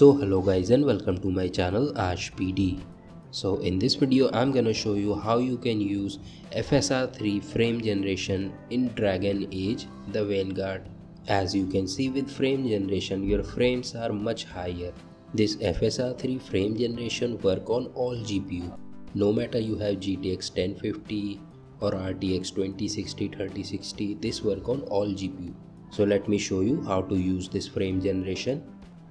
So hello guys and welcome to my channel Ash PD. So in this video I'm gonna show you how you can use FSR3 frame generation in Dragon Age the Veilguard. As you can see with frame generation your frames are much higher. This FSR3 frame generation work on all GPU. No matter you have GTX 1050 or RTX 2060 3060 this work on all GPU. So let me show you how to use this frame generation.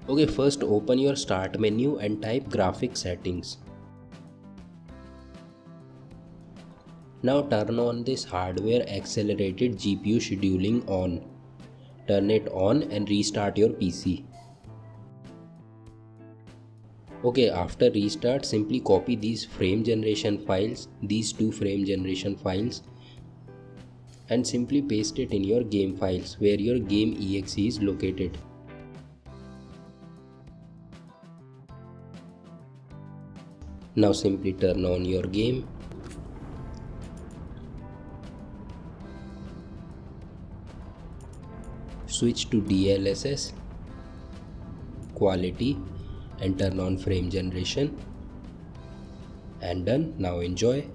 Okay first open your start menu and type graphic settings. Now turn on this hardware accelerated GPU scheduling on. Turn it on and restart your PC. Okay, after restart, simply copy these frame generation files, these two frame generation files and simply paste it in your game files where your game exe is located. Now simply turn on your game. Switch to DLSS, quality and turn on frame generation. And done. Now enjoy.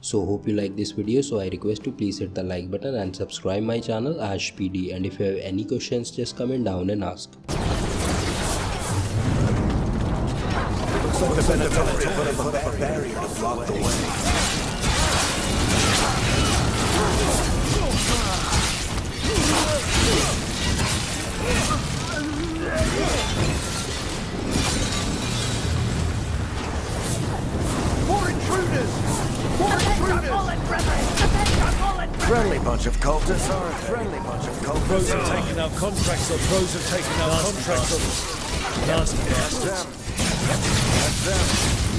So hope you like this video. So i request you please hit the like button and subscribe my channel ash pd and if you have any questions just comment down and ask Looks like the barrier to block the way. Friendly bunch of cultists, are a friendly bunch of cultists. Pros have taken our contracts, or pros have taken our contracts. Nasty bastards them.